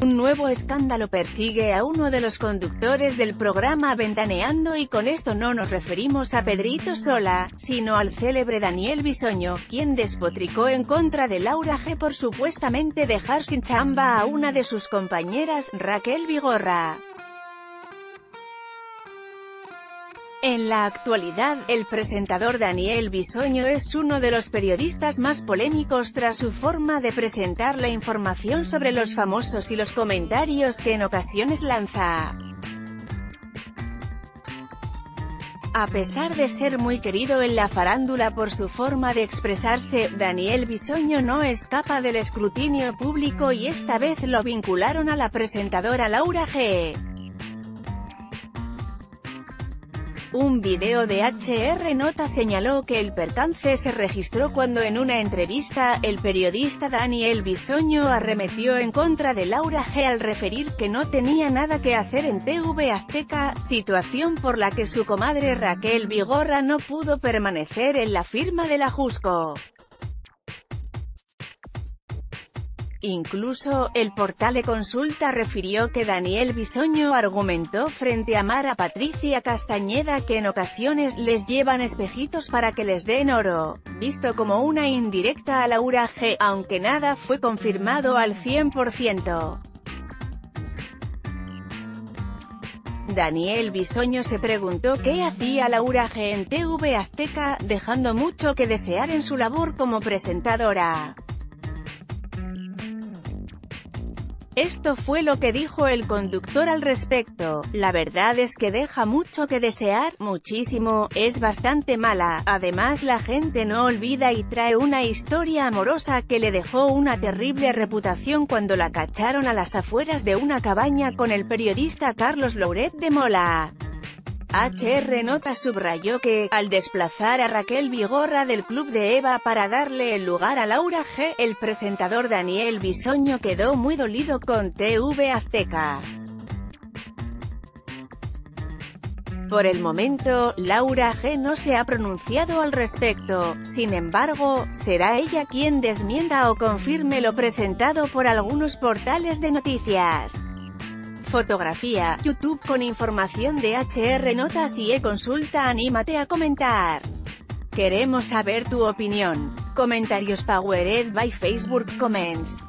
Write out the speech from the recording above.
Un nuevo escándalo persigue a uno de los conductores del programa Ventaneando y con esto no nos referimos a Pedrito Sola, sino al célebre Daniel Bisoño, quien despotricó en contra de Laura G por supuestamente dejar sin chamba a una de sus compañeras, Raquel Vigorra. En la actualidad, el presentador Daniel Bisoño es uno de los periodistas más polémicos tras su forma de presentar la información sobre los famosos y los comentarios que en ocasiones lanza. A pesar de ser muy querido en la farándula por su forma de expresarse, Daniel Bisoño no escapa del escrutinio público y esta vez lo vincularon a la presentadora Laura G. Un video de HR Nota señaló que el percance se registró cuando en una entrevista, el periodista Daniel Bisoño arremetió en contra de Laura G al referir que no tenía nada que hacer en TV Azteca, situación por la que su comadre Raquel Vigorra no pudo permanecer en la firma de la Jusco. Incluso, el portal de consulta refirió que Daniel Bisoño argumentó frente a Mara Patricia Castañeda que en ocasiones les llevan espejitos para que les den oro, visto como una indirecta a Laura G, aunque nada fue confirmado al 100%. Daniel Bisoño se preguntó qué hacía Laura G en TV Azteca, dejando mucho que desear en su labor como presentadora. Esto fue lo que dijo el conductor al respecto, la verdad es que deja mucho que desear, muchísimo, es bastante mala, además la gente no olvida y trae una historia amorosa que le dejó una terrible reputación cuando la cacharon a las afueras de una cabaña con el periodista Carlos Louret de Mola. HR Nota subrayó que, al desplazar a Raquel Vigorra del club de Eva para darle el lugar a Laura G, el presentador Daniel Bisoño quedó muy dolido con TV Azteca. Por el momento, Laura G no se ha pronunciado al respecto, sin embargo, será ella quien desmienta o confirme lo presentado por algunos portales de noticias. Fotografía, YouTube con información de HR Notas y e-consulta anímate a comentar. Queremos saber tu opinión. Comentarios Powered by Facebook Comments.